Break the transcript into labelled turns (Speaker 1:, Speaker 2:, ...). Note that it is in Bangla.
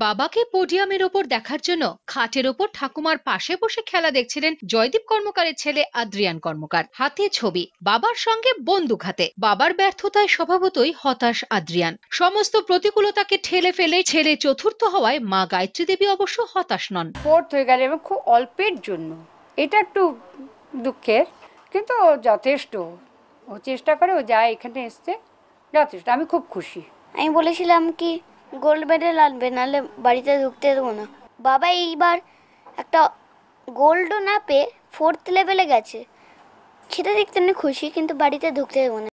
Speaker 1: বাবাকে পোডিয়ামের ওপর দেখার জন্য খাটের ওপর ঠাকুমার পাশে বসে খেলা দেখছিলেন জয়দীপ কর্মকারের ছেলে আদ্রিয়ান কর্মকার। হাতে ছবি বাবার সঙ্গে বন্দুক হাতে। বাবার ব্যর্থতায় স্বভাবতই হতাশ আদ্রিয়ান। সমস্ত প্রতিকূলতাকে ঠেলে ফেলে ছেলে চতুর্থ হওয়ায় মা গায়ত্রী দেবী অবশ্য হতাশ নন।
Speaker 2: ফোর্থ হয়ে গেল এবং খুব অল্পের জন্য। এটা একটু দুঃখের কিন্তু যথেষ্ট। ও চেষ্টা করে ও যায় এখানে এসছে যথেষ্ট। আমি খুব খুশি।
Speaker 3: আমি বলেছিলাম কি গোল্ড মেডেল আনবে, নাহলে বাড়িতে ঢুকতে দেবো না। বাবা এইবার একটা গোল্ডও না পেয়ে ফোর্থ লেভেলে গেছে। সেটা দেখতে আমি খুশি, কিন্তু বাড়িতে ঢুকতে দেবো না।